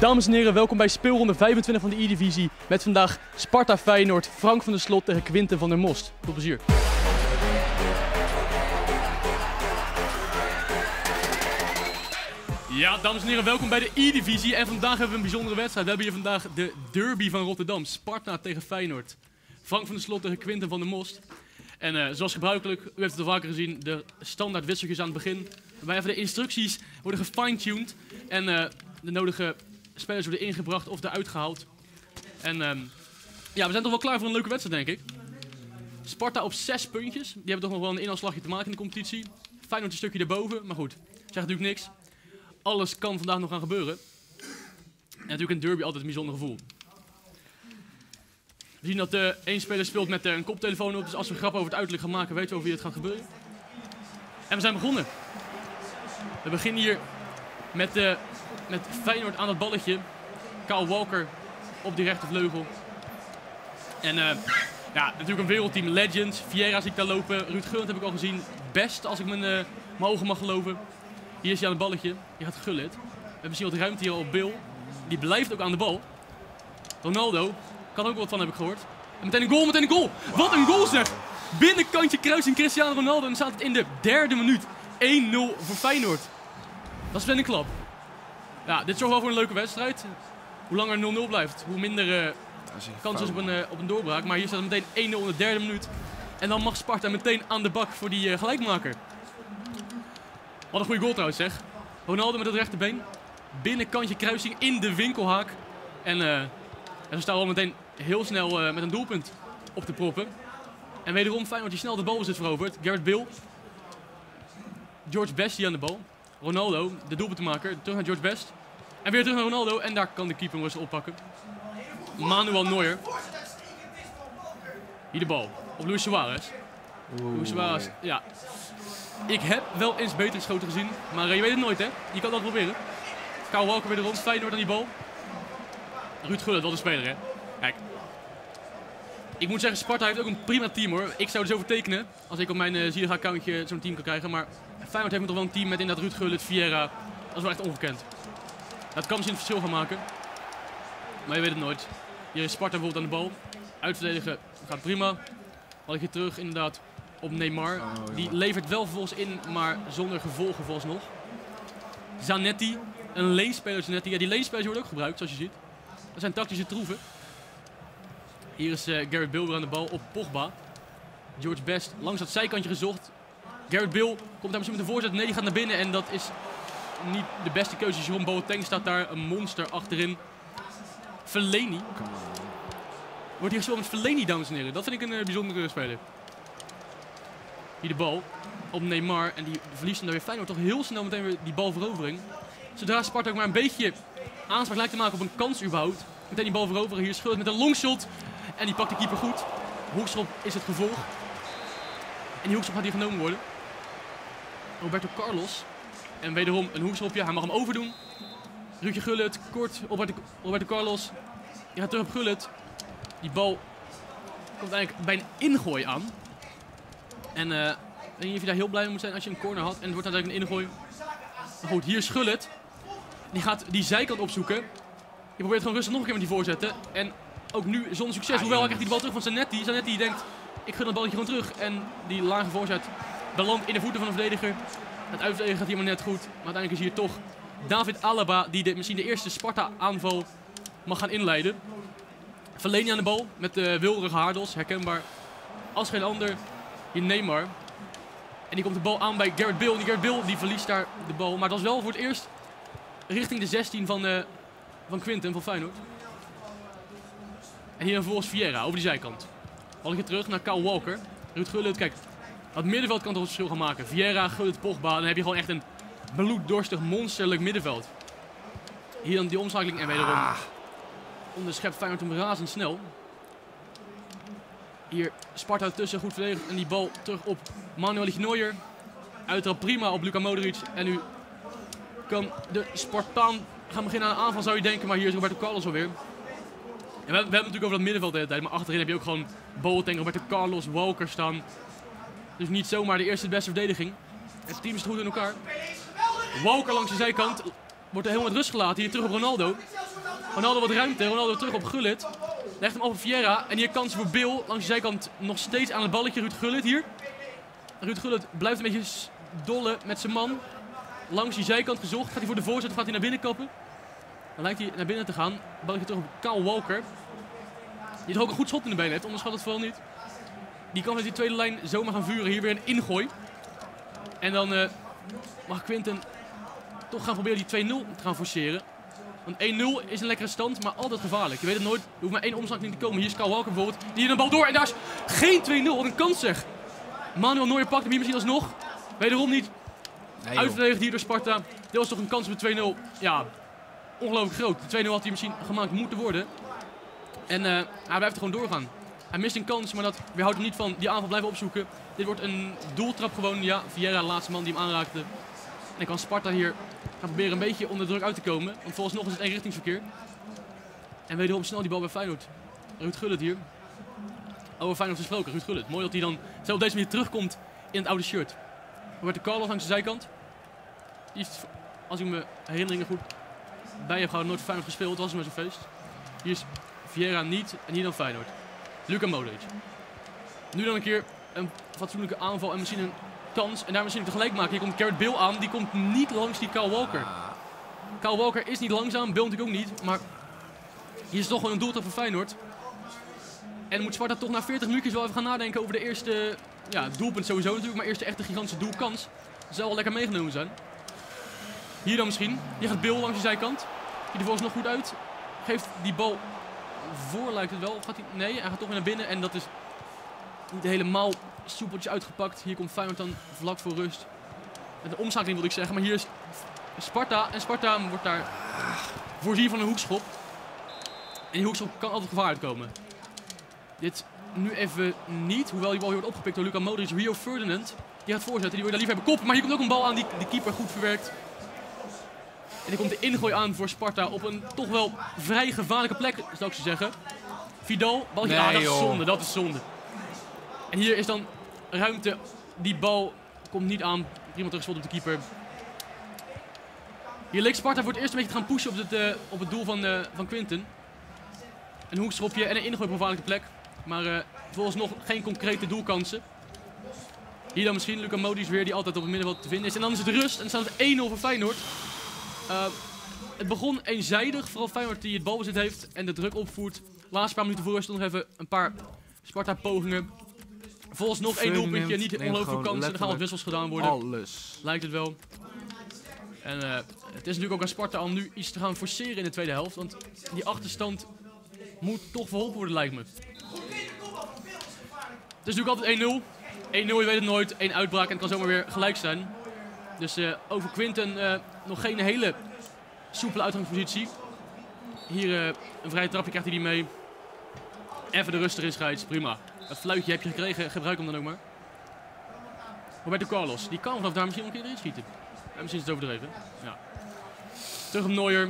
Dames en heren, welkom bij speelronde 25 van de E-divisie. Met vandaag Sparta Feyenoord, Frank van der Slot tegen Quinten van der Most. Veel plezier. Ja, dames en heren, welkom bij de E-divisie. En vandaag hebben we een bijzondere wedstrijd. We hebben hier vandaag de derby van Rotterdam. Sparta tegen Feyenoord. Frank van der Slot tegen Quinten van der Most. En eh, zoals gebruikelijk, u heeft het al vaker gezien, de standaard wisseltjes aan het begin. Waarbij even de instructies worden gefine-tuned. En eh, de nodige spelers worden ingebracht of eruit gehaald. En ehm, ja, we zijn toch wel klaar voor een leuke wedstrijd, denk ik. Sparta op zes puntjes. Die hebben toch nog wel een inhaalslagje te maken in de competitie. Feyenoord een stukje erboven, maar goed. Zegt natuurlijk niks. Alles kan vandaag nog gaan gebeuren. En natuurlijk een derby altijd een bijzonder gevoel. We zien dat uh, één speler speelt met uh, een koptelefoon op. Dus als we een grap over het uiterlijk gaan maken, weten we over wie het gaat gebeuren. En we zijn begonnen. We beginnen hier met, uh, met Feyenoord aan het balletje. Kyle Walker op die rechtervleugel. En ja, natuurlijk een wereldteam Legends. Vieira zie ik daar lopen. Ruud Gullit heb ik al gezien. Best, als ik mijn, mijn ogen mag geloven. Hier is hij aan het balletje. Die gaat Gullit. We hebben misschien wat ruimte hier op Bill. Die blijft ook aan de bal. Ronaldo kan ook wat van, heb ik gehoord. En meteen een goal, meteen een goal. Wat een goal zeg! Binnenkantje kruising Cristiano Ronaldo. En dan staat het in de derde minuut. 1-0 voor Feyenoord. Dat is wel een klap. Ja, dit zorgt wel voor een leuke wedstrijd. Hoe langer 0-0 blijft, hoe minder uh, kans is op een, uh, op een doorbraak. Maar hier staat meteen 1-0 in de derde minuut. En dan mag Sparta meteen aan de bak voor die uh, gelijkmaker. Wat een goede goal trouwens zeg. Ronaldo met het rechterbeen. Binnenkantje kruising in de winkelhaak. En, en zo staan al meteen heel snel met een doelpunt op te proppen. En wederom Feyenoord die snel de bal zit veroverd. Garrett Bill. George Best die aan de bal. Ronaldo, de doelpuntenmaker. Terug naar George Best. En weer terug naar Ronaldo. En daar kan de keeper rustig oppakken. Manuel Neuer. Hier de bal. Op Luis Suarez. Luis Suarez, ja. Ik heb wel eens beter geschoten gezien, maar je weet het nooit hè. Je kan dat proberen. Kyle Walker weer de rond, Feyenoord aan die bal. Ruud Gullit, wat een speler hè. Kijk. Ik moet zeggen, Sparta heeft ook een prima team hoor. Ik zou er zo voor tekenen als ik op mijn uh, zielige accountje zo'n team kan krijgen. Maar Feyenoord heeft toch wel een team met inderdaad Ruud Gullit, Vieira. Dat is wel echt ongekend. Dat kan misschien het verschil gaan maken. Maar je weet het nooit. Hier is Sparta bijvoorbeeld aan de bal. Uitverdedigen gaat prima. Had je terug inderdaad op Neymar. Oh, die levert wel vervolgens in, maar zonder gevolgen volgens nog. Zanetti, een leenspeler Zanetti. Ja, die leenspelers worden ook gebruikt, zoals je ziet. Dat zijn tactische troeven. Hier is uh, Garrett Bill weer aan de bal op Pogba. George Best langs dat zijkantje gezocht. Garrett Bill komt daar misschien met een voorzet. Nee, die gaat naar binnen en dat is niet de beste keuze. Jeroen Boateng staat daar, een monster achterin. Fellaini. Wordt hier gespeeld met Fellaini, dames en heren. Dat vind ik een uh, bijzondere speler. Hier de bal op Neymar. En die verliest dan weer Feyenoord toch heel snel meteen weer die balverovering. Zodra Sparta ook maar een beetje aanspraak lijkt te maken op een kans überhaupt. Meteen die bal veroveren. Hier schuld met een longshot. En die pakt de keeper goed. Hoekschop is het gevolg. En die hoekschop gaat hier genomen worden. Roberto Carlos. En wederom een hoekschopje. Hij mag hem overdoen. Ruudje Gullit, kort. Roberto, Roberto Carlos. Die gaat terug op Gullit. Die bal komt eigenlijk bij een ingooi aan. En uh, ik weet niet of je daar heel blij mee moet zijn als je een corner had. En het wordt uiteindelijk een ingooi. Maar goed, hier Schullet. Die gaat die zijkant opzoeken. Je probeert gewoon rustig nog een keer met die voorzetten. En ook nu zonder succes. Hoewel hij krijgt die bal terug van Zanetti. Zanetti denkt, ik gun het balletje gewoon terug. En die lage voorzet belandt in de voeten van de verdediger. Het uitverdedigen gaat hier maar net goed. Maar uiteindelijk is hier toch David Alaba die misschien de eerste Sparta-aanval mag gaan inleiden. Verleni aan de bal met de wilrige haardos. Herkenbaar als geen ander. Hier Neymar. En die komt de bal aan bij Garrett Bill. Die Garrett Bill die verliest daar de bal. Maar dat was wel voor het eerst richting de 16 van, uh, van Quinten van Feyenoord. En hier vervolgens Vieira over die zijkant. je terug naar Kyle Walker. Ruud Gullit, kijk, dat middenveld kan toch het verschil gaan maken. Vieira, Gullit, Pogba. Dan heb je gewoon echt een bloeddorstig, monsterlijk middenveld. Hier dan die omschakeling en wederom ah. onderschept Feyenoord hem razendsnel. Hier Sparta tussen, goed verdedigd. En die bal terug op Manuel Neuer. Uiteraard prima op Luka Modric. En nu kan de Spartaan gaan beginnen aan de aanval, zou je denken. Maar hier is Roberto Carlos alweer. En we, we hebben het natuurlijk over dat middenveld de hele tijd. Maar achterin heb je ook gewoon Boateng, Roberto Carlos, Walker staan. Dus niet zomaar de eerste beste verdediging. Het team is goed in elkaar. Walker langs de zijkant. wordt er helemaal rust gelaten. Hier terug op Ronaldo. Ronaldo wat ruimte. Ronaldo terug op Gullit. Legt hem op Vieira. En hier kans voor Bill. Langs de zijkant nog steeds aan het balletje. Ruud Gullit hier. Ruud Gullit blijft een beetje dolle met zijn man. Langs die zijkant gezocht. Gaat hij voor de voorzet gaat hij naar binnen kappen? Dan lijkt hij naar binnen te gaan. Balletje terug op Kyle Walker. Die toch ook een goed schot in de benen. Onderschat het vooral niet. Die kan met die tweede lijn zomaar gaan vuren. Hier weer een ingooi. En dan eh, mag Quinten toch gaan proberen die 2-0 te gaan forceren. Want 1-0 is een lekkere stand, maar altijd gevaarlijk. Je weet het nooit. Er hoeft maar één omslag niet te komen. Hier is Kyle Walker bijvoorbeeld. Die in een bal door. En daar is geen 2-0. Wat een kans zeg. Manuel Neuer pakt hem hier misschien alsnog. Wederom niet. Nee. Uitverdedigd hier door Sparta. Dit was toch een kans de 2-0. Ja, ongelooflijk groot. De 2-0 had hij misschien gemaakt moeten worden. En eh, hij blijft er gewoon doorgaan. Hij mist een kans, maar dat weerhoudt hem niet van die aanval blijven opzoeken. Dit wordt een doeltrap gewoon. Ja, Vieira, de laatste man die hem aanraakte. En dan kan Sparta hier gaan proberen een beetje onder druk uit te komen. Want volgens nog is het eenrichtingsverkeer. En wederom snel die bal bij Feyenoord. Ruud Gullit hier. Over Feyenoord gesproken, Ruud Gullit. Mooi dat hij dan zo op deze manier terugkomt in het oude shirt. Roberto Carlos langs de zijkant. Is, als ik me herinneringen goed bij heb gehouden, nooit Feyenoord gespeeld. Was maar zo'n feest. Hier is Vieira niet en hier dan Feyenoord. Luka Modric. Nu dan een keer een fatsoenlijke aanval en misschien een kans. En daar misschien tegelijk maken. Hier komt Garrett Bill aan. Die komt niet langs die Kyle Walker. Kyle Walker is niet langzaam. Bill natuurlijk ook niet. Maar hier is toch gewoon een doeltrap voor Feyenoord. En moet Sparta toch na 40 minuutjes wel even gaan nadenken over de eerste ja, doelpunt sowieso natuurlijk. Maar eerste echte gigantische doelkans. Dat zou wel lekker meegenomen zijn. Hier dan misschien. Hier gaat Bill langs de zijkant. Die er volgens nog goed uit. Geeft die bal voor lijkt het wel. Of Gaat hij? Nee, hij gaat toch weer naar binnen. En dat is niet helemaal soepeltjes uitgepakt. Hier komt Feyenoord dan vlak voor rust. Met een omschakeling wil ik zeggen. Maar hier is Sparta. En Sparta wordt daar voorzien van een hoekschop. En die hoekschop kan altijd gevaar uitkomen. Dit nu even niet. Hoewel die bal hier wordt opgepikt door Luka Modric. Rio Ferdinand. Die gaat voorzetten. Die wil daar liever hebben koppen. Maar hier komt ook een bal aan die de keeper goed verwerkt. En er komt de ingooi aan voor Sparta op een toch wel vrij gevaarlijke plek, zou ik zo zeggen. Vidal, balje Nee, aan, dat is zonde, dat is zonde. En hier is dan ruimte. Die bal komt niet aan. Prima terugspot op de keeper. Hier leek Sparta voor het eerst een beetje te gaan pushen op het, eh, op het doel van, eh, van Quinten. Een hoekschopje en een ingooi op een gevaarlijke plek. Maar eh volgens nog geen concrete doelkansen. Hier dan misschien Luca Modis weer, die altijd op het middenveld te vinden is. En dan is het rust en dan staat het 1-0 voor Feyenoord. Eh, het begon eenzijdig, vooral Feyenoord die het balbezit heeft en de druk opvoert. Laatste paar minuten voor rust nog even een paar Sparta-pogingen. Volgens nog één doelpuntje, niet ongelooflijk kansen. Er gaan wat wissels gedaan worden. Alles. Lijkt het wel. En eh, het is natuurlijk ook aan Sparta om nu iets te gaan forceren in de tweede helft. Want die achterstand moet toch verholpen worden, lijkt me. Het is natuurlijk altijd 1-0. 1-0, je weet het nooit. Eén uitbraak en het kan zomaar weer gelijk zijn. Dus eh, over Quinten eh, nog geen hele soepele uitgangspositie. Hier eh, een vrije trapje krijgt hij die mee. Even de rust erin scheids, prima. Dat fluitje heb je gekregen, gebruik hem dan ook maar. Roberto Carlos, die kan vanaf daar misschien nog een keer erin schieten. Misschien is het overdreven. Ja. Terug op Neuer.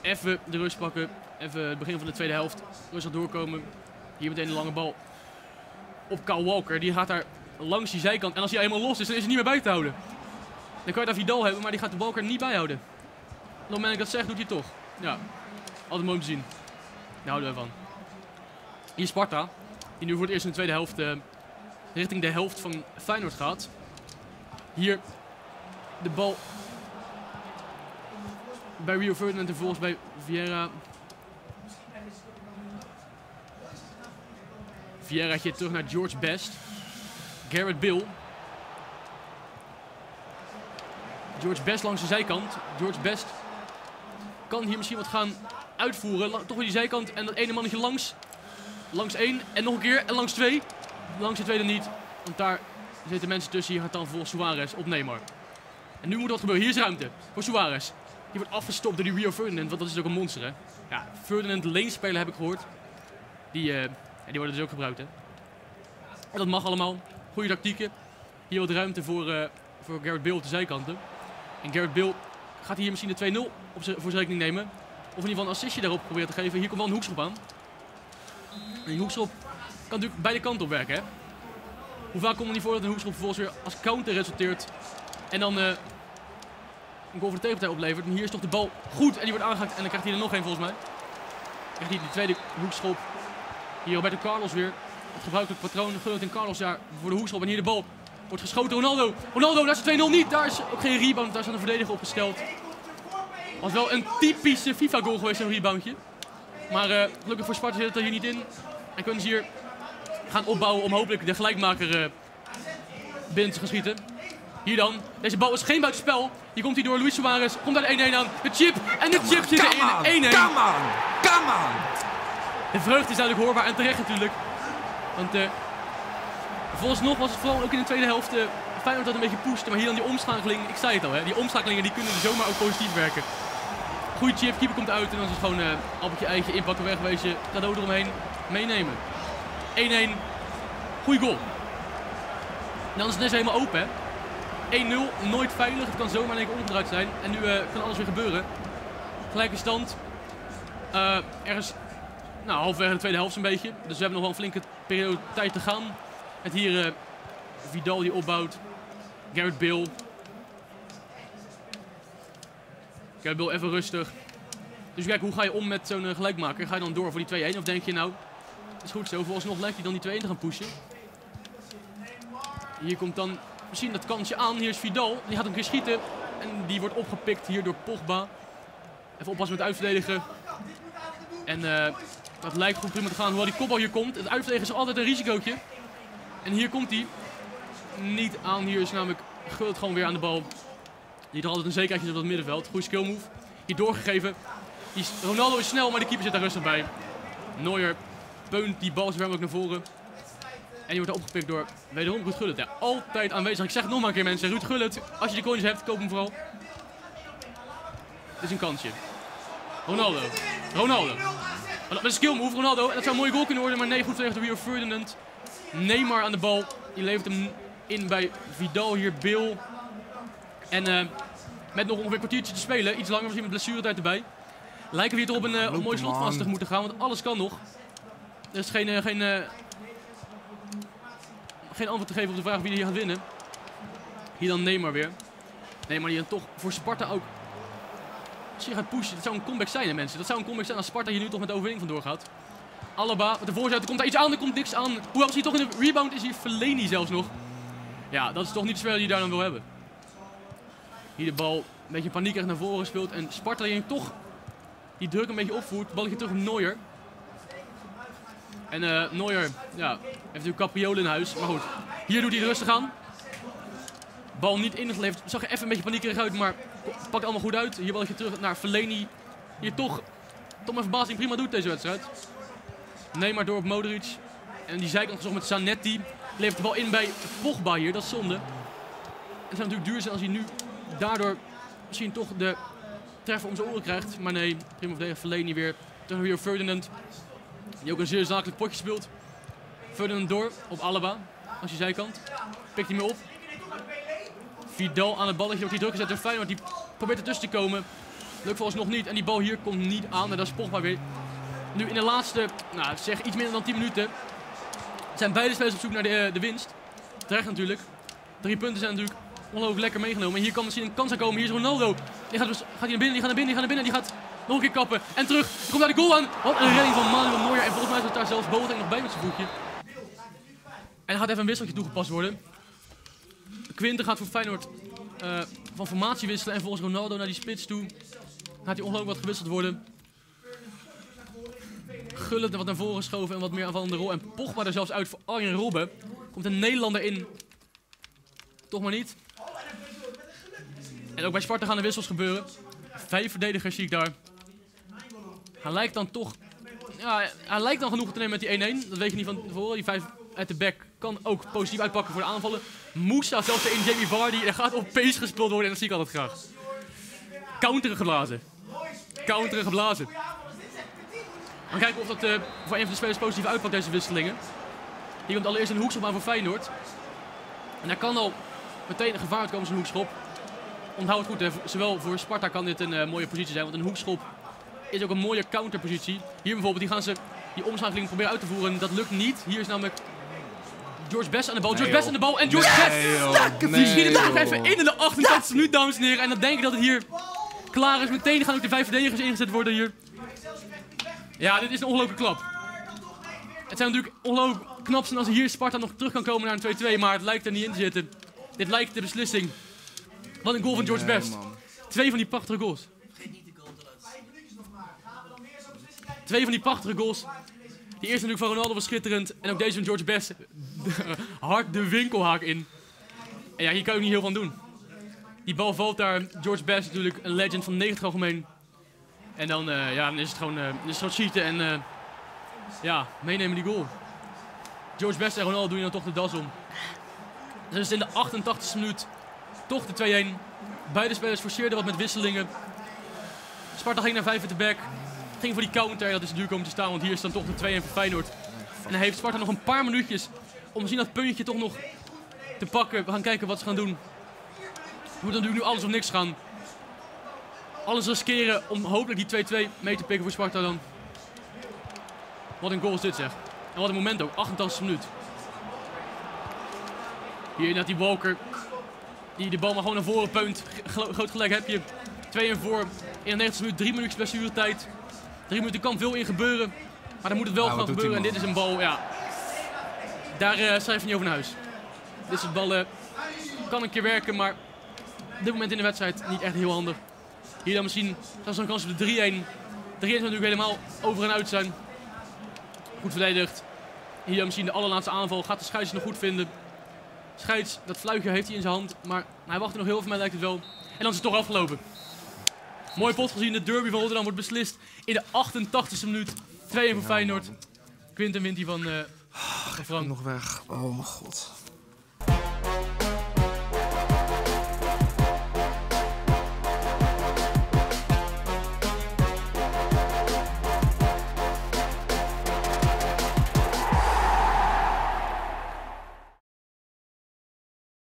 Even de rust pakken. Even het begin van de tweede helft. Rustig doorkomen. Hier meteen een lange bal op Kyle Walker. Die gaat daar langs die zijkant. En als hij eenmaal los is, dan is hij niet meer bij te houden. Dan kan je daar Vidal hebben, maar die gaat de Walker niet bijhouden. Op het moment dat ik dat zeg, doet hij toch. Ja, altijd mooi om te zien. Daar houden we van. Hier Sparta, die nu voor het eerst in de tweede helft eh, richting de helft van Feyenoord gaat. Hier de bal bij Rio Ferdinand en vervolgens bij Vieira. Vieiraatje terug naar George Best. Garrett Bill. George Best langs de zijkant. George Best kan hier misschien wat gaan uitvoeren. Toch weer die zijkant en dat ene mannetje langs. Langs één en nog een keer en langs twee. Langs de tweede niet, want daar zitten mensen tussen. Hier gaat dan voor Suarez op Neymar. En nu moet dat gebeuren. Hier is ruimte voor Suarez. Die wordt afgestopt door die Rio Ferdinand, want dat is ook een monster hè. Ja, Ferdinand leenspeler heb ik gehoord. Die, ja, die worden dus ook gebruikt hè. En dat mag allemaal. Goede tactieken. Hier wat ruimte voor, eh, voor Garrett Bill op de zijkanten. En Garrett Bill gaat hier misschien de 2-0 op zijn rekening nemen. Of in ieder geval een assistje daarop proberen te geven. Hier komt wel een hoekschop aan. En die hoekschop kan natuurlijk beide kanten op werken. Hè? Hoe vaak komt er niet voor dat een hoekschop vervolgens weer als counter resulteert. En dan eh, een goal voor de tegenpartij oplevert. Maar hier is toch de bal goed en die wordt aangehaakt. En dan krijgt hij er nog één volgens mij. Krijgt hij de tweede hoekschop. Hier Roberto Carlos weer. Het gebruikelijk patroon. Gullit en Carlos daar voor de hoekschop. En hier de bal wordt geschoten. Ronaldo. Ronaldo, daar is 2-0 niet. Daar is ook geen rebound. Daar is een verdediger opgesteld. Was wel een typische FIFA goal geweest, een reboundje. Maar uh, gelukkig voor Sparta zit het er hier niet in. En kunnen ze hier gaan opbouwen om hopelijk de gelijkmaker uh, binnen te gaan schieten. Hier dan. Deze bal is geen buitenspel. Hier komt hij door Luis Suarez. Komt daar de 1-1 aan. De chip. En de chip zit erin. 1-1. Come on. Come on. De vreugde is duidelijk hoorbaar. En terecht natuurlijk. Want uh, volgens nog was het vooral ook in de tweede helft uh, Feyenoord dat een beetje pushte. Maar hier dan die omschakeling. Ik zei het al. Hè, die omschakelingen die kunnen zomaar ook positief werken. Goeie chip. Keeper komt uit. En dan is het gewoon uh, appeltje eitje inpakken wegwezen. Cadeau eromheen. Meenemen. 1-1. Goeie goal. Dan is het net helemaal open. Hè. 1-0, nooit veilig. Het kan zomaar in één zijn. En nu uh, kan alles weer gebeuren. Gelijke stand. Uh, ergens nou, halverwege de tweede helft een beetje. Dus we hebben nog wel een flinke periode tijd te gaan. Met hier uh, Vidal die opbouwt. Garrett Bill. Garrett Bill even rustig. Dus kijk, hoe ga je om met zo'n gelijkmaker? Ga je dan door voor die 2-1? Of denk je nou, is goed zo, volgens nog lijkt hij dan die 2-1 te gaan pushen. Hier komt dan misschien dat kansje aan. Hier is Vidal. Die gaat een keer schieten. En die wordt opgepikt hier door Pogba. Even oppassen met uitverdedigen. En uh, dat lijkt goed prima te gaan. Hoewel die kopbal hier komt. Het uitverdedigen is altijd een risicootje. En hier komt hij. Niet aan. Hier is namelijk Gult gewoon weer aan de bal. Die er altijd een zekerheid op het middenveld. Goede skill move. Hier doorgegeven. Die Ronaldo is snel, maar de keeper zit daar rustig bij. Neuer peunt die bal zo ook naar voren. En die wordt opgepikt door wederom Ruud Gullit. Altijd aanwezig. Ik zeg het nog maar een keer mensen. Ruud Gullit, als je de coins hebt, koop hem vooral. Dit is een kansje. Ronaldo. Ronaldo. Met een skill move, Ronaldo. En dat zou een mooie goal kunnen worden, maar nee, goed tegen de Rio Ferdinand. Neymar aan de bal. Die levert hem in bij Vidal hier, Bill. En uh, met nog ongeveer een kwartiertje te spelen, iets langer misschien met blessuretijd erbij. Lijken we hier toch op een, uh, een mooi te moeten gaan, want alles kan nog. Er is geen, uh, geen, geen antwoord te geven op de vraag wie hier gaat winnen. Hier dan Neymar weer. Neymar die dan toch voor Sparta ook misschien gaat pushen. Dat zou een comeback zijn hè, mensen. Dat zou een comeback zijn als Sparta hier nu toch met de overwinning vandoor gaat. Alaba met de voorzet. Er komt daar iets aan, er komt niks aan. Hoewel is hij toch in de rebound is hier Verleni zelfs nog. Ja, dat is toch niet de speler die je daar dan wil hebben. Hier de bal een beetje paniek echt naar voren gespeeld. En Sparta die toch die druk een beetje opvoert. Balletje terug op Neuer. En uh, ja, heeft natuurlijk Capriole in huis. Maar goed, hier doet hij rustig aan. Bal niet ingeleverd. Zag er even een beetje paniekerig uit, maar pakt allemaal goed uit. Hier balletje terug naar Verleni. Hier toch, toch mijn verbazing prima doet deze wedstrijd. Nee, maar door op Modric. En die zijkant gezocht met Zanetti. Levert de bal in bij Pogba hier, dat is zonde. Het zou natuurlijk duur zijn als hij nu daardoor misschien toch de treffer om zijn oren krijgt. Maar nee, prima verdediger Verleni weer. Terug weer Ferdinand. Die ook een zeer zakelijk potje speelt. Ferdinand door op Alaba. Als je zijkant. Pikt hij meer op. Vidal aan het balletje. Wordt die druk gezet door Feyenoord. Die probeert ertussen te komen. Lukt volgens nog niet. En die bal hier komt niet aan. En dat is Pogba weer. Nu in de laatste, nou zeg iets minder dan 10 minuten. Zijn beide spelers op zoek naar de, de winst. Terecht natuurlijk. Drie punten zijn natuurlijk ongelooflijk lekker meegenomen. En hier kan misschien een kans aan komen. Hier is Ronaldo. Die gaat, dus, gaat hij naar binnen, die gaat naar binnen, die gaat naar binnen. Die gaat nog een keer kappen. En terug. Er komt daar de goal aan. Wat een redding van Manuel Neuer. En volgens mij zit daar zelfs Boateng nog bij met zijn voetje. En er gaat even een wisseltje toegepast worden. Quinten gaat voor Feyenoord uh, van formatie wisselen. En volgens Ronaldo naar die spits toe gaat hij ongelooflijk wat gewisseld worden. Gullit wat naar voren geschoven en wat meer aanvallende rol. En Pogba er zelfs uit voor Arjen Robben. Komt een Nederlander in. Toch maar niet. En ook bij Sparta gaan de wissels gebeuren. Vijf verdedigers zie ik daar. Hij lijkt dan toch... Ja, hij lijkt dan genoeg te nemen met die 1-1. Dat weet je niet van tevoren. Die vijf uit de back kan ook positief uitpakken voor de aanvallen. Moussa zelfs in Jamie Vardy. Er gaat op pace gespeeld worden en dat zie ik altijd graag. Counteren geblazen. Counteren geblazen. Dan kijken of dat uh, voor een van de spelers positief uitpakt, deze wisselingen. Hier komt allereerst een hoekschop aan voor Feyenoord. En daar kan al meteen een gevaar uitkomen, zo'n hoekschop. Onthoud het goed, hè. zowel voor Sparta kan dit een uh, mooie positie zijn, want een hoekschop is ook een mooie counterpositie. Hier bijvoorbeeld, die gaan ze die omschakeling proberen uit te voeren. Dat lukt niet. Hier is namelijk George Best aan de bal. George Nee, Best aan de bal. En George Best Nee, joh. die schiet hem even in in de 88 minuut, dames en heren. En dan denk ik dat het hier klaar is. Meteen gaan ook de vijf verdedigers ingezet worden hier. Ja, dit is een ongelooflijke klap. Het zou natuurlijk ongelooflijk knap zijn als hier Sparta nog terug kan komen naar een 2-2. Maar het lijkt er niet in te zitten. Dit lijkt de beslissing. Wat een goal van George Nee, Best. man. Twee van die prachtige goals. Twee van die prachtige goals. Die eerste natuurlijk van Ronaldo was schitterend. En ook deze van George Best. Hard de winkelhaak in. En ja, hier kan je ook niet heel van doen. Die bal valt daar. George Best natuurlijk een legend van 90 algemeen. En dan, eh, ja, dan is het gewoon, eh, is het schieten en eh, ja, meenemen die goal. George Best en Ronaldo doen je dan toch de das om. Dus in de 88e minuut toch de 2-1. Beide spelers forceerden wat met wisselingen. Sparta ging naar 5 at the back. Ging voor die counter. Dat is duur komen te staan, want hier is dan toch de 2-1 voor Feyenoord. En dan heeft Sparta nog een paar minuutjes om misschien dat puntje toch nog te pakken. We gaan kijken wat ze gaan doen. We moeten natuurlijk nu alles of niks gaan. Alles riskeren om hopelijk die 2-2 mee te pikken voor Sparta dan. Wat een goal is dit zeg. En wat een moment ook, 88 minuut. Hier net die Walker. Die de bal maar gewoon naar voren peunt. Groot gelijk heb je. 2 en voor. In de 90 minuut, 3 minuutjes blessuretijd. 3 minuten kan veel in gebeuren. Maar dan moet het wel wat gaan gebeuren. En dit is een bal, ja. Daar eh schrijf je niet over naar huis. Dit soort ballen kan een keer werken, maar op dit moment in de wedstrijd niet echt heel handig. Hier dan misschien zelfs een kans op de 3-1. 3-1 zou natuurlijk helemaal over en uit zijn. Goed verdedigd. Hier dan misschien de allerlaatste aanval. Gaat de scheids nog goed vinden. Scheids, dat fluitje heeft hij in zijn hand. Maar hij wacht er nog heel veel, mij lijkt het wel. En dan is het toch afgelopen. Mooi pot gezien. De derby van Rotterdam wordt beslist in de 88e minuut. 2-1 voor Feyenoord. Quinten wint die van, van Frank. Nog weg. Oh mijn god.